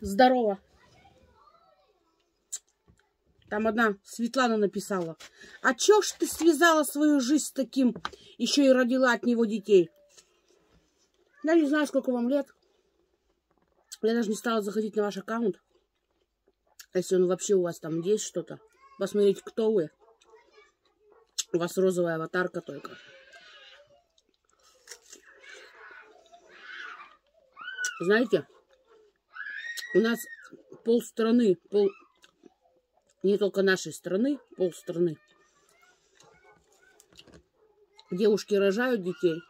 Здорово. Там одна Светлана написала. А чё ж ты связала свою жизнь с таким, еще и родила от него детей? Я не знаю, сколько вам лет. Я даже не стала заходить на ваш аккаунт. Если он вообще у вас там есть что-то. Посмотрите, кто вы. У вас розовая аватарка только. Знаете, у нас пол страны, пол не только нашей страны, пол страны. Девушки рожают детей.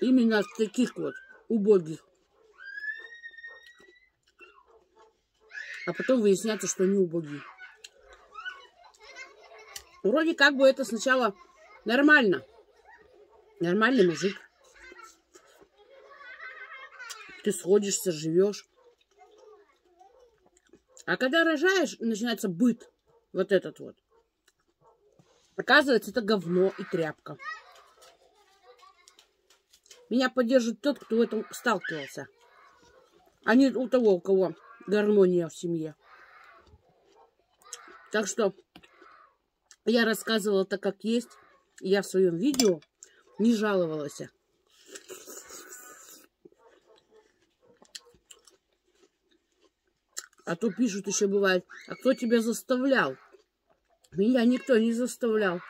Именно таких вот убогих. А потом выясняется, что они убогие. Вроде как бы это сначала нормально. Нормальный мужик. Ты сходишься, живешь. А когда рожаешь, начинается быт. Вот этот вот. Оказывается, это говно и тряпка. Меня поддержит тот, кто в этом сталкивался. А не у того, у кого гармония в семье. Так что я рассказывала так, как есть. Я в своем видео не жаловалась. А то пишут еще бывает, а кто тебя заставлял? Меня никто не заставлял.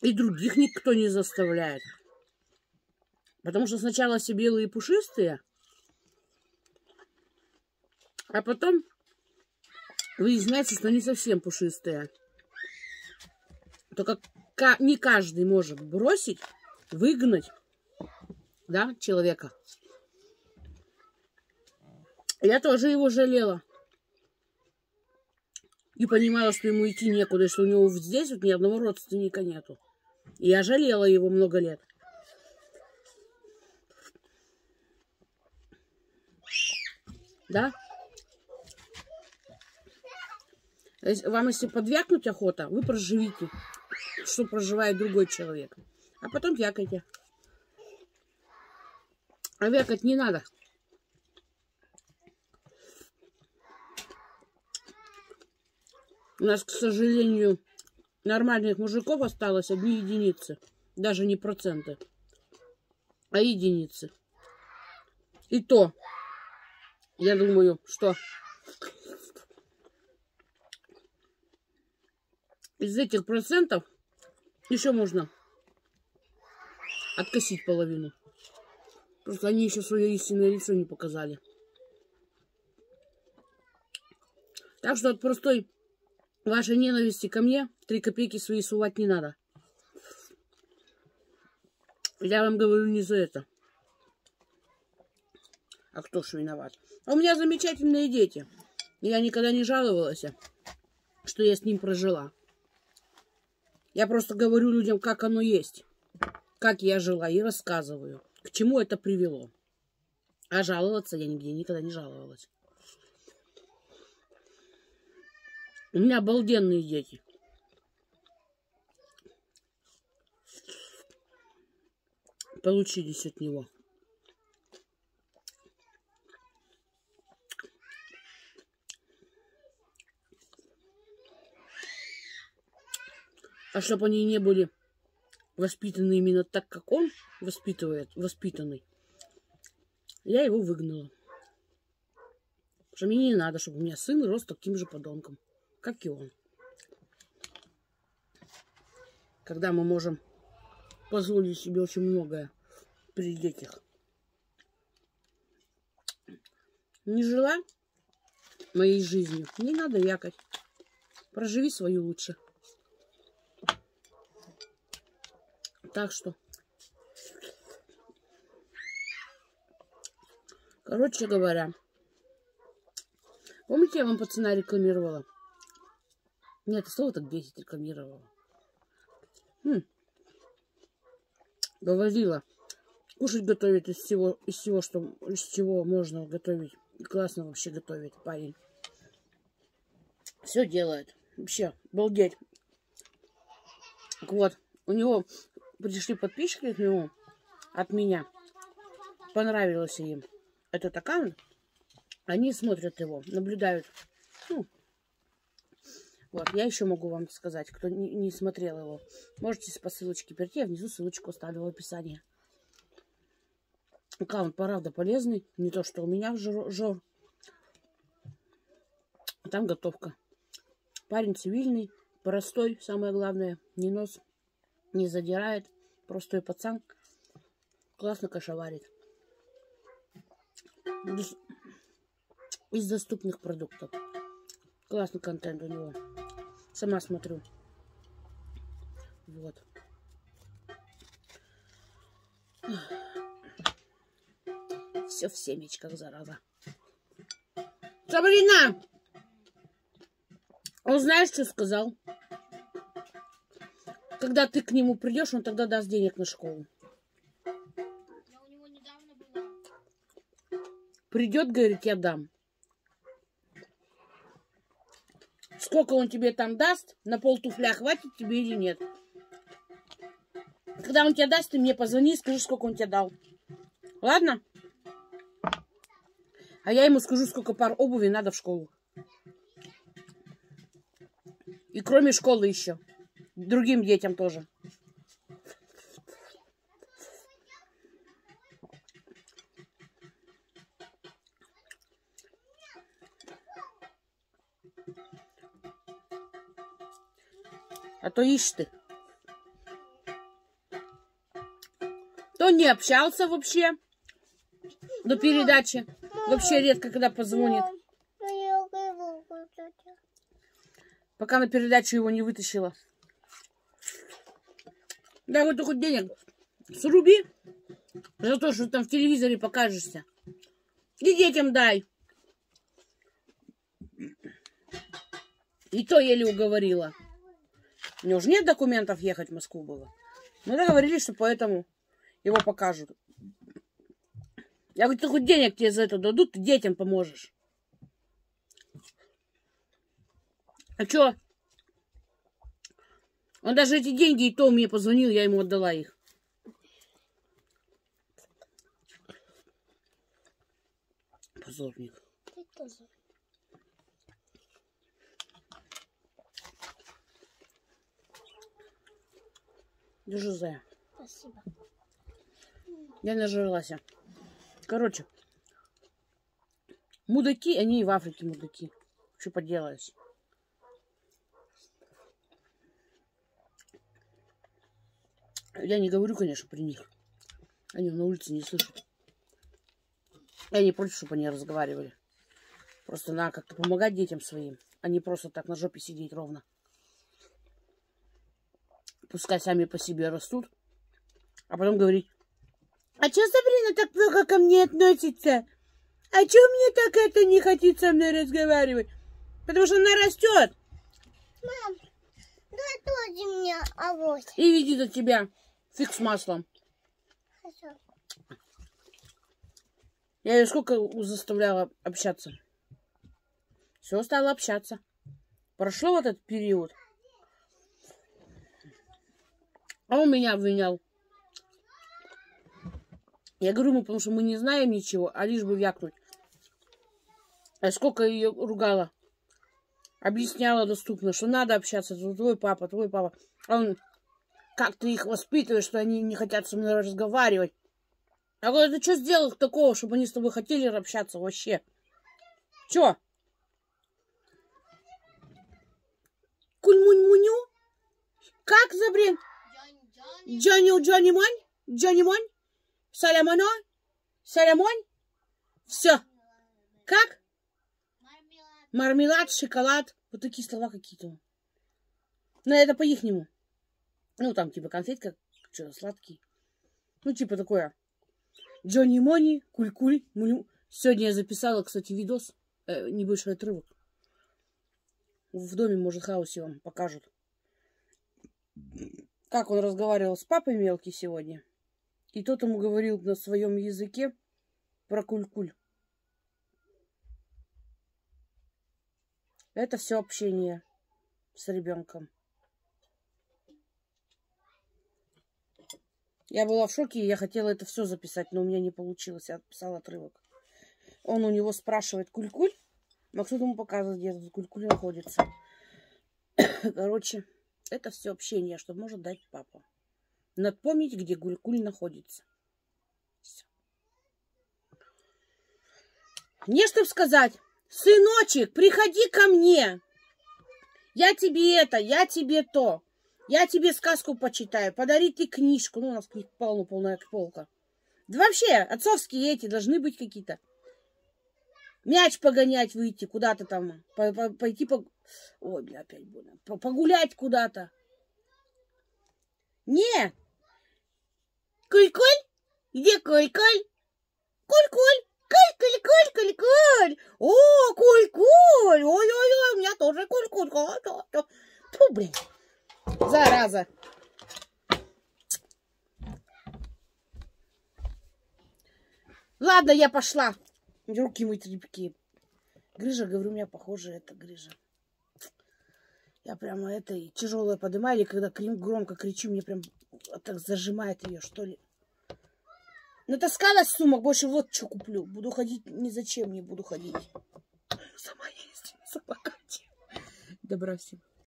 И других никто не заставляет. Потому что сначала все белые и пушистые, а потом выясняется, что они совсем пушистые. Только не каждый может бросить, выгнать да, человека. Я тоже его жалела. И понимала, что ему идти некуда, что у него здесь вот ни одного родственника нету. И я жалела его много лет. Да? Вам если подвякнуть охота, вы проживите, что проживает другой человек. А потом вякайте. А вякать не надо. У нас, к сожалению, нормальных мужиков осталось одни единицы. Даже не проценты, а единицы. И то, я думаю, что из этих процентов еще можно откосить половину. Просто они еще свое истинное лицо не показали. Так что от простой вашей ненависти ко мне три копейки свои сувать не надо. Я вам говорю не за это. А кто ж виноват? А у меня замечательные дети. Я никогда не жаловалась, что я с ним прожила. Я просто говорю людям, как оно есть. Как я жила и рассказываю. К чему это привело. А жаловаться я нигде никогда не жаловалась. У меня обалденные дети. Получились от него. А чтобы они не были воспитаны именно так, как он воспитывает, воспитанный, я его выгнала. Потому что мне не надо, чтобы у меня сын рос таким же подонком, как и он. Когда мы можем позволить себе очень многое при детях. Не жила моей жизнью, не надо якать. Проживи свою лучше. Так что, короче говоря, помните, я вам пацана рекламировала? Нет, слово так 10 рекламировала. М говорила, кушать готовит из всего, из всего, что, из чего можно готовить. Классно вообще готовит парень. Все делает. Вообще, балдеть. Вот, у него пришли подписчики к нему от меня. Понравилось им этот аккаунт. Они смотрят его, наблюдают. Ну, вот, я еще могу вам сказать, кто не, не смотрел его. Можете по ссылочке перейти, я внизу ссылочку оставлю в описании. Аккаунт, правда, полезный. Не то, что у меня жор. жор. Там готовка. Парень цивильный, простой, самое главное. Не нос не задирает. Простой пацан. Классно кашеварит. Из доступных продуктов. Классный контент у него. Сама смотрю. Вот. Все в семечках, зараза. Сабрина! Он знаешь, что сказал? Когда ты к нему придешь, он тогда даст денег на школу. Придет, говорит, я дам. Сколько он тебе там даст, на пол туфля хватит тебе или нет. Когда он тебе даст, ты мне позвони и скажи, сколько он тебе дал. Ладно? А я ему скажу, сколько пар обуви надо в школу. И кроме школы еще. Другим детям тоже. А то ишь ты. То не общался вообще до передачи. Вообще редко, когда позвонит. Пока на передачу его не вытащила. Да вот хоть денег сруби за то, что там в телевизоре покажешься. И детям дай. И то еле уговорила. У него нет документов ехать в Москву было. Мы договорились, что поэтому его покажут. Я говорю, ты хоть денег тебе за это дадут, ты детям поможешь. А чё? Он даже эти деньги и то мне позвонил, я ему отдала их. Позорник. Держу за. Спасибо. Я нажралась. Короче, мудаки, они и в Африке мудаки. Что поделаешь? Я не говорю, конечно, при них. Они на улице не слышат. Я не против, чтобы они разговаривали. Просто надо как-то помогать детям своим, а не просто так на жопе сидеть ровно. Пускай сами по себе растут, а потом говорить, а что Сабрина так плохо ко мне относится? А что мне так это не хочет со мной разговаривать? Потому что она растет. Мам, дай тоже мне авось. И видит от тебя фиг с маслом. Хорошо. Я ее сколько заставляла общаться. Все, стала общаться. Прошло вот этот период. А он меня обвинял. Я говорю ему, потому что мы не знаем ничего, а лишь бы вякнуть. А сколько ее ругала. Объясняла доступно, что надо общаться. Твой папа, твой папа. А он, как ты их воспитываешь, что они не хотят со мной разговаривать. Я говорю, ты что сделал такого, чтобы они с тобой хотели общаться вообще? Чё? Кульмунь-муню? Как за бред? Джонни Джонни Монь? Джонни Монь? Соломоно? Соломон? Все. Как? Мармелад, шоколад. Вот такие слова какие-то. Но это по-ихнему. Ну, там типа конфетка, что-то сладкий. Ну, типа такое. Джонни Мони, Куль-Куль, Муню. Сегодня я записала, кстати, видос, э, небольшой отрывок. В доме, может, хаосе вам покажут. Как он разговаривал с папой мелкий сегодня. И тот ему говорил на своем языке про куль-куль. Это все общение с ребенком. Я была в шоке, и я хотела это все записать, но у меня не получилось. Я отписала отрывок. Он у него спрашивает куль-куль. Максут ему показывает, где этот куль-куль находится. Короче, это все общение, что может дать папа. Надо помнить, где куль-куль находится. Всё. Мне чтобы сказать, сыночек, приходи ко мне. Я тебе это, я тебе то. Я тебе сказку почитаю, подари ты книжку. Ну, у нас книг полно, полная полка. Да вообще, отцовские эти должны быть какие-то. Мяч погонять, выйти куда-то там, по -по пойти по... Ой, бля, опять больно. По Погулять куда-то. Не! Куль-куль? Где куль-куль? Куль-куль! Куль-куль-куль-куль-куль! О, куль-куль! Ой-ой-ой, у меня тоже куль-куль. Фу, блин. Зараза. Ладно, я пошла. Руки мыть рыбки. Грыжа, говорю, у меня похоже это грыжа. Я прямо это тяжелое поднимаю, или когда громко кричу, мне прям так зажимает ее, что ли. Натаскалась сумок, больше вот что куплю. Буду ходить, ни зачем не буду ходить. Сама ездить, сама. Добра всем.